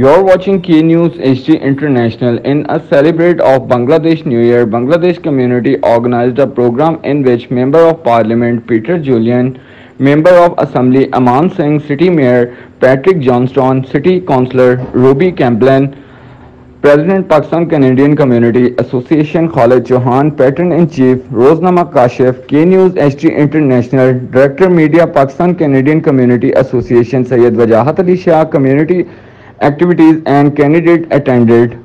You're watching K News HD International. In a celebrate of Bangladesh New Year, Bangladesh community organized a program in which Member of Parliament Peter Julian, Member of Assembly Aman Singh, City Mayor Patrick Johnston, City Councillor Ruby Camplin, President Pakistan Canadian Community Association Khalid Chauhan, Patron in Chief Roznama Kashif, K News HD International, Director Media Pakistan Canadian Community Association Syed Wajahat Ali Shah, Community activities and candidate attended